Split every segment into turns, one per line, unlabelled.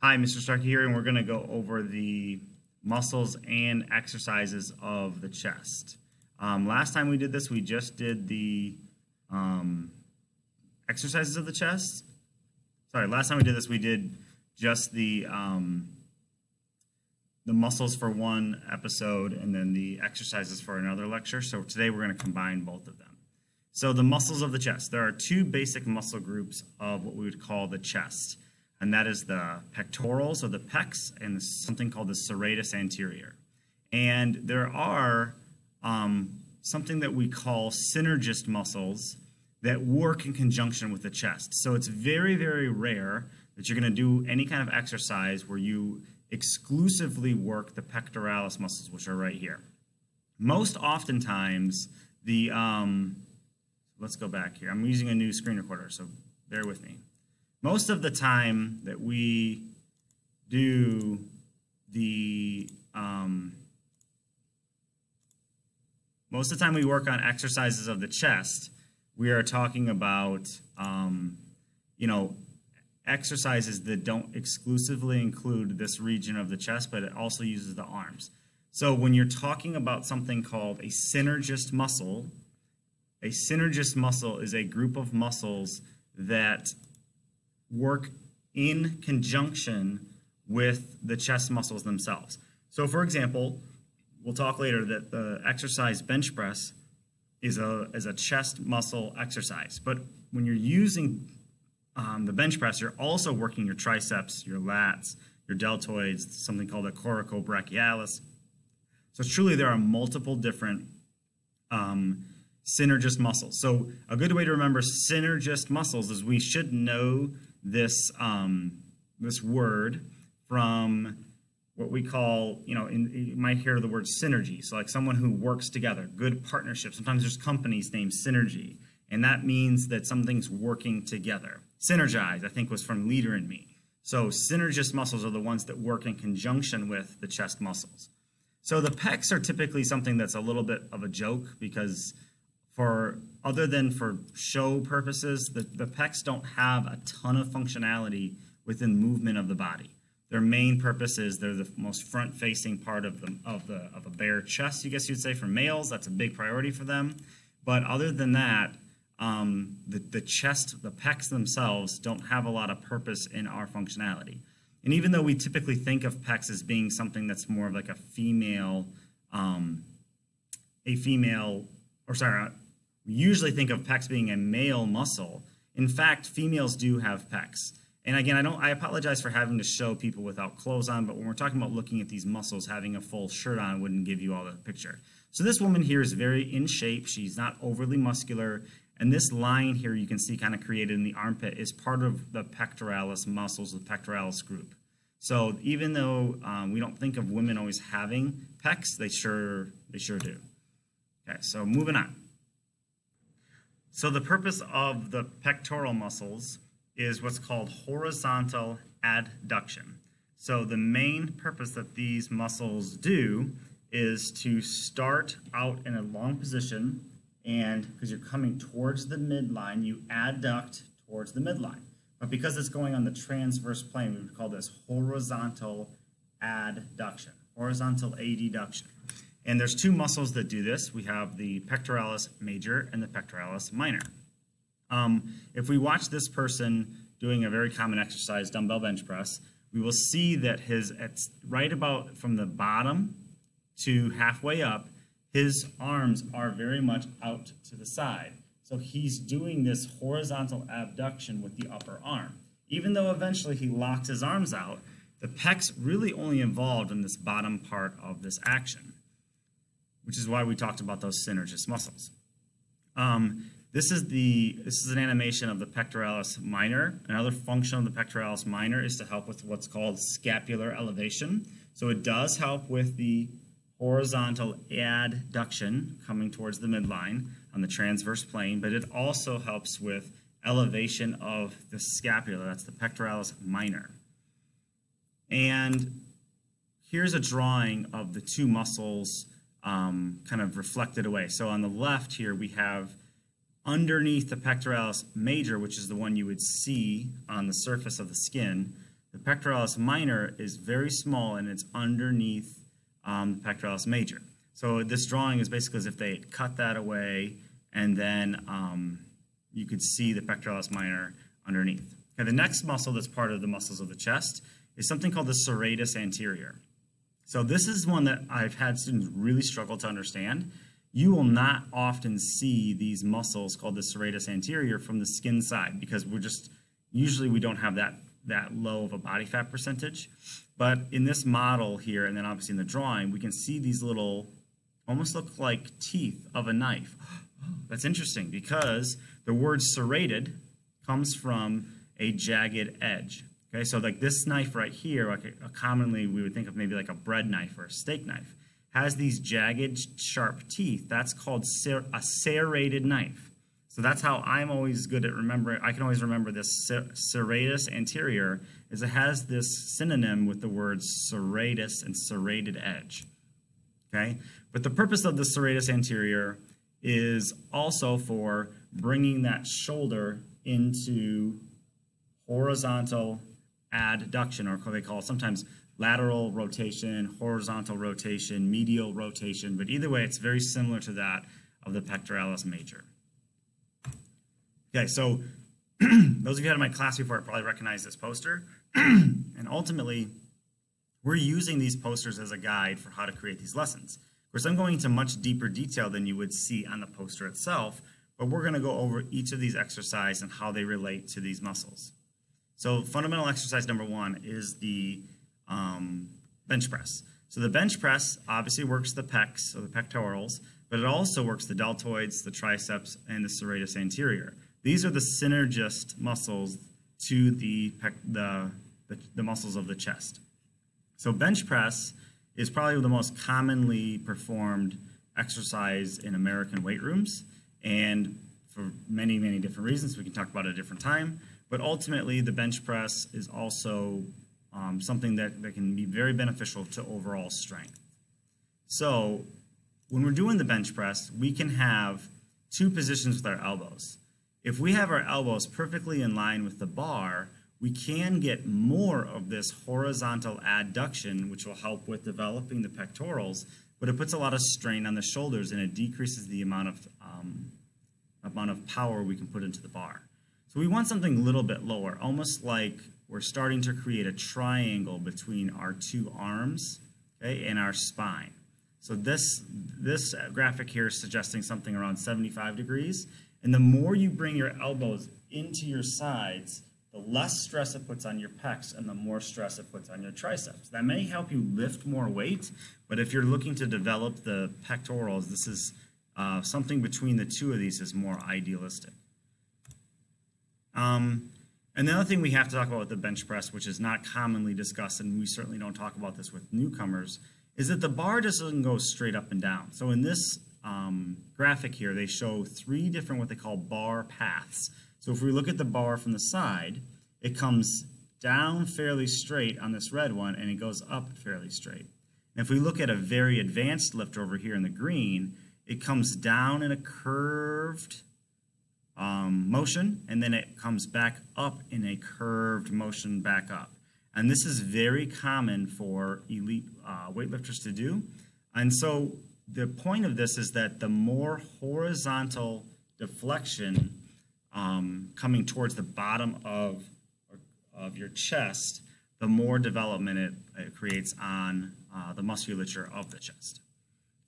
Hi, Mr. Starkey here, and we're going to go over the muscles and exercises of the chest. Um, last time we did this, we just did the um, exercises of the chest. Sorry, last time we did this, we did just the um, the muscles for one episode and then the exercises for another lecture. So today we're going to combine both of them. So the muscles of the chest. There are two basic muscle groups of what we would call the chest and that is the pectorals or the pecs and something called the serratus anterior. And there are um, something that we call synergist muscles that work in conjunction with the chest. So it's very, very rare that you're going to do any kind of exercise where you exclusively work the pectoralis muscles, which are right here. Most oftentimes, the um, let's go back here. I'm using a new screen recorder, so bear with me most of the time that we do the um, most of the time we work on exercises of the chest we are talking about um, you know exercises that don't exclusively include this region of the chest but it also uses the arms. So when you're talking about something called a synergist muscle a synergist muscle is a group of muscles that work in conjunction with the chest muscles themselves. So, for example, we'll talk later that the exercise bench press is a, is a chest muscle exercise. But when you're using um, the bench press, you're also working your triceps, your lats, your deltoids, something called a coracobrachialis. So, truly, there are multiple different um, synergist muscles. So, a good way to remember synergist muscles is we should know this um, this word from what we call, you know, in, you might hear the word synergy. So like someone who works together, good partnership. Sometimes there's companies named Synergy, and that means that something's working together. Synergize, I think, was from Leader in Me. So synergist muscles are the ones that work in conjunction with the chest muscles. So the pecs are typically something that's a little bit of a joke because for other than for show purposes, the, the pecs don't have a ton of functionality within movement of the body. Their main purpose is they're the most front-facing part of the of the of a bare chest. You guess you'd say for males, that's a big priority for them. But other than that, um, the the chest, the pecs themselves, don't have a lot of purpose in our functionality. And even though we typically think of pecs as being something that's more of like a female, um, a female, or sorry, we usually think of pecs being a male muscle. In fact, females do have pecs. And again, I don't I apologize for having to show people without clothes on, but when we're talking about looking at these muscles, having a full shirt on wouldn't give you all the picture. So this woman here is very in shape. She's not overly muscular. And this line here you can see kind of created in the armpit is part of the pectoralis muscles, the pectoralis group. So even though um, we don't think of women always having pecs, they sure they sure do. Okay, so moving on. So the purpose of the pectoral muscles is what's called horizontal adduction. So the main purpose that these muscles do is to start out in a long position and because you're coming towards the midline, you adduct towards the midline. But because it's going on the transverse plane, we would call this horizontal adduction, horizontal adduction. And there's two muscles that do this. We have the pectoralis major and the pectoralis minor. Um, if we watch this person doing a very common exercise, dumbbell bench press, we will see that his it's right about from the bottom to halfway up, his arms are very much out to the side. So he's doing this horizontal abduction with the upper arm. Even though eventually he locks his arms out, the pecs really only involved in this bottom part of this action which is why we talked about those synergist muscles. Um, this is the this is an animation of the pectoralis minor. Another function of the pectoralis minor is to help with what's called scapular elevation. So it does help with the horizontal adduction coming towards the midline on the transverse plane, but it also helps with elevation of the scapula. That's the pectoralis minor. And here's a drawing of the two muscles um, kind of reflected away. So on the left here, we have underneath the pectoralis major, which is the one you would see on the surface of the skin, the pectoralis minor is very small and it's underneath um, the pectoralis major. So this drawing is basically as if they cut that away and then um, you could see the pectoralis minor underneath. Okay, the next muscle that's part of the muscles of the chest is something called the serratus anterior. So this is one that I've had students really struggle to understand. You will not often see these muscles called the serratus anterior from the skin side because we're just usually we don't have that that low of a body fat percentage. But in this model here, and then obviously in the drawing, we can see these little almost look like teeth of a knife. That's interesting because the word serrated comes from a jagged edge. Okay, so like this knife right here, like a, commonly we would think of maybe like a bread knife or a steak knife, has these jagged, sharp teeth. That's called ser a serrated knife. So that's how I'm always good at remembering. I can always remember this ser serratus anterior, is it has this synonym with the words serratus and serrated edge. Okay, but the purpose of the serratus anterior is also for bringing that shoulder into horizontal adduction, or what they call sometimes lateral rotation, horizontal rotation, medial rotation, but either way, it's very similar to that of the pectoralis major. Okay, so those of you had my class before probably recognize this poster. and ultimately, we're using these posters as a guide for how to create these lessons. Of course, I'm going into much deeper detail than you would see on the poster itself, but we're going to go over each of these exercises and how they relate to these muscles. So fundamental exercise number one is the um, bench press. So the bench press obviously works the pecs, so the pectorals, but it also works the deltoids, the triceps, and the serratus anterior. These are the synergist muscles to the, the, the, the muscles of the chest. So bench press is probably the most commonly performed exercise in American weight rooms, and for many, many different reasons. We can talk about it at a different time. But ultimately, the bench press is also um, something that, that can be very beneficial to overall strength. So when we're doing the bench press, we can have two positions with our elbows. If we have our elbows perfectly in line with the bar, we can get more of this horizontal adduction, which will help with developing the pectorals, but it puts a lot of strain on the shoulders and it decreases the amount of um, amount of power we can put into the bar. So we want something a little bit lower, almost like we're starting to create a triangle between our two arms okay, and our spine. So this, this graphic here is suggesting something around 75 degrees. And the more you bring your elbows into your sides, the less stress it puts on your pecs and the more stress it puts on your triceps. That may help you lift more weight, but if you're looking to develop the pectorals, this is uh, something between the two of these is more idealistic. Um, and the other thing we have to talk about with the bench press, which is not commonly discussed, and we certainly don't talk about this with newcomers, is that the bar doesn't go straight up and down. So in this um, graphic here, they show three different what they call bar paths. So if we look at the bar from the side, it comes down fairly straight on this red one, and it goes up fairly straight. And if we look at a very advanced lifter over here in the green, it comes down in a curved um, motion, and then it comes back up in a curved motion back up. And this is very common for elite uh, weightlifters to do. And so the point of this is that the more horizontal deflection um, coming towards the bottom of, of your chest, the more development it, it creates on uh, the musculature of the chest.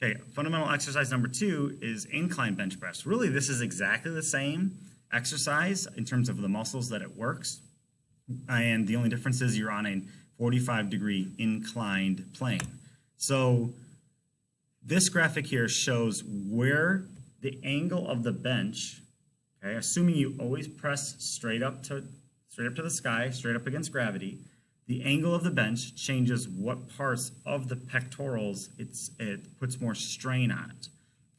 Okay, fundamental exercise number two is incline bench press. Really, this is exactly the same exercise in terms of the muscles that it works. And the only difference is you're on a 45 degree inclined plane. So this graphic here shows where the angle of the bench, okay, assuming you always press straight up to straight up to the sky, straight up against gravity, the angle of the bench changes what parts of the pectorals it puts more strain on it.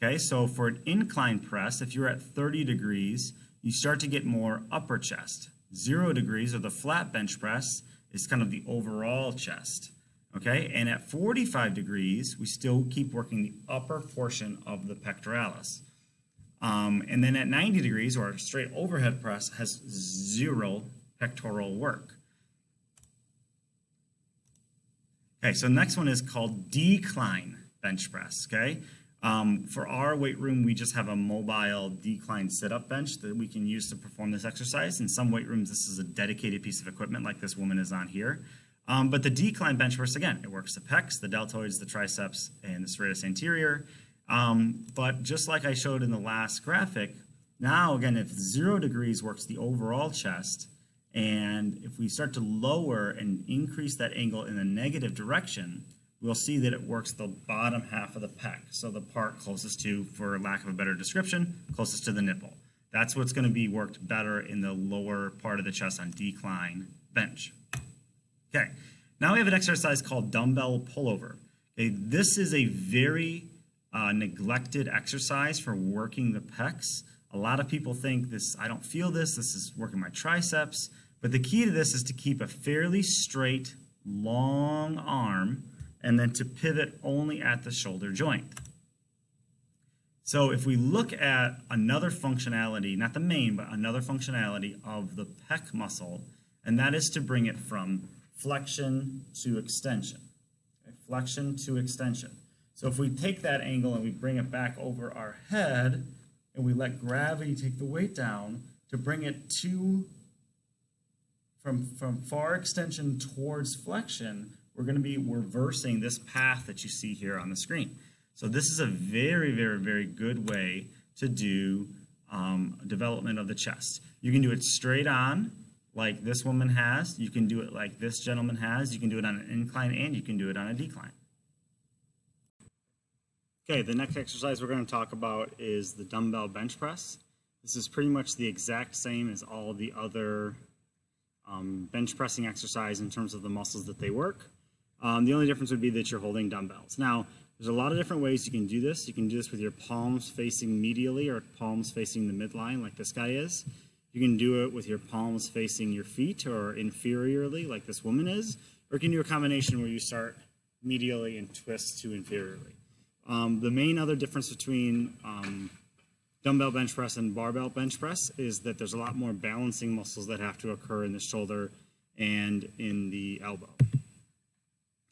Okay, so for an incline press, if you're at 30 degrees, you start to get more upper chest. Zero degrees, or the flat bench press, is kind of the overall chest. Okay, and at 45 degrees, we still keep working the upper portion of the pectoralis. Um, and then at 90 degrees, or a straight overhead press, has zero pectoral work. Okay, so next one is called decline bench press. Okay, um, for our weight room, we just have a mobile decline sit-up bench that we can use to perform this exercise. In some weight rooms, this is a dedicated piece of equipment, like this woman is on here. Um, but the decline bench press, again, it works the pecs, the deltoids, the triceps, and the serratus anterior. Um, but just like I showed in the last graphic, now again, if zero degrees works the overall chest, and if we start to lower and increase that angle in the negative direction, we'll see that it works the bottom half of the pec. So the part closest to, for lack of a better description, closest to the nipple. That's what's going to be worked better in the lower part of the chest on decline bench. Okay, now we have an exercise called dumbbell pullover. Okay, this is a very uh, neglected exercise for working the pecs. A lot of people think this, I don't feel this, this is working my triceps. But the key to this is to keep a fairly straight, long arm and then to pivot only at the shoulder joint. So if we look at another functionality, not the main, but another functionality of the pec muscle, and that is to bring it from flexion to extension. Okay, flexion to extension. So if we take that angle and we bring it back over our head, and we let gravity take the weight down to bring it to from, from far extension towards flexion, we're going to be reversing this path that you see here on the screen. So this is a very, very, very good way to do um, development of the chest. You can do it straight on, like this woman has. You can do it like this gentleman has. You can do it on an incline, and you can do it on a decline. Okay, the next exercise we're going to talk about is the dumbbell bench press. This is pretty much the exact same as all the other um, bench pressing exercise in terms of the muscles that they work. Um, the only difference would be that you're holding dumbbells. Now, there's a lot of different ways you can do this. You can do this with your palms facing medially or palms facing the midline like this guy is. You can do it with your palms facing your feet or inferiorly like this woman is. Or you can do a combination where you start medially and twist to inferiorly. Um, the main other difference between um, dumbbell bench press and barbell bench press is that there's a lot more balancing muscles that have to occur in the shoulder and in the elbow.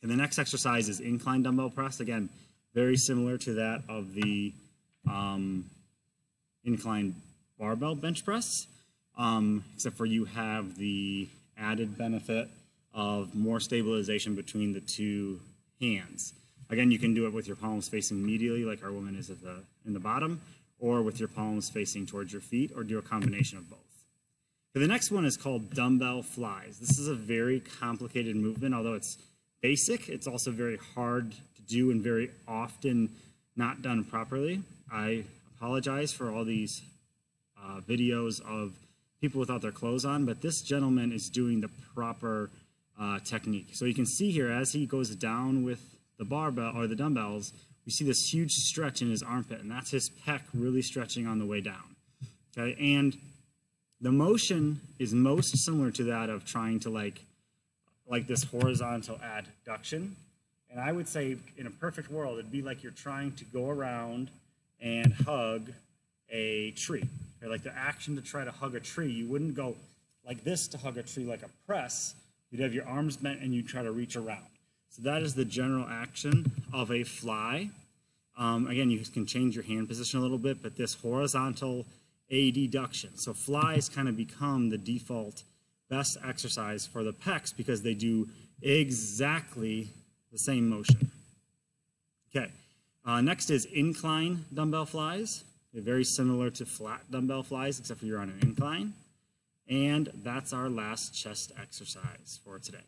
And the next exercise is incline dumbbell press. Again, very similar to that of the um, incline barbell bench press, um, except for you have the added benefit of more stabilization between the two hands. Again, you can do it with your palms facing medially, like our woman is at the in the bottom, or with your palms facing towards your feet, or do a combination of both. the next one is called dumbbell flies. This is a very complicated movement, although it's basic, it's also very hard to do and very often not done properly. I apologize for all these uh, videos of people without their clothes on, but this gentleman is doing the proper uh, technique. So you can see here as he goes down with the barbell or the dumbbells, we see this huge stretch in his armpit, and that's his pec really stretching on the way down. Okay, and the motion is most similar to that of trying to like like this horizontal adduction. And I would say in a perfect world, it'd be like you're trying to go around and hug a tree. Okay, like the action to try to hug a tree, you wouldn't go like this to hug a tree like a press. You'd have your arms bent and you'd try to reach around. So that is the general action of a fly. Um, again, you can change your hand position a little bit, but this horizontal adduction. So flies kind of become the default best exercise for the pecs because they do exactly the same motion. Okay, uh, next is incline dumbbell flies. They're very similar to flat dumbbell flies, except for you're on an incline. And that's our last chest exercise for today.